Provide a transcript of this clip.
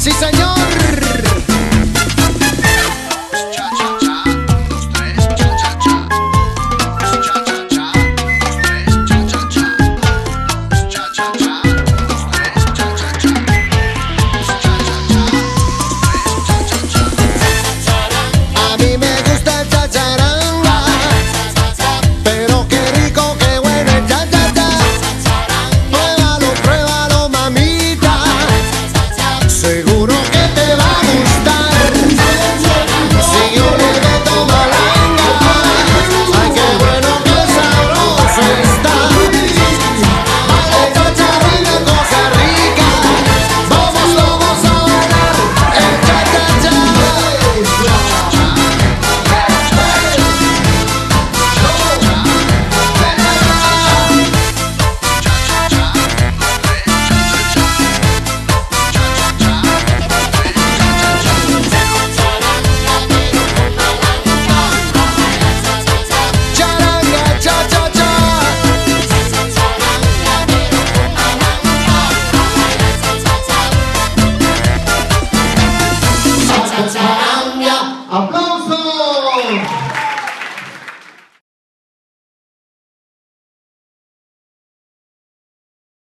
Sí, señor.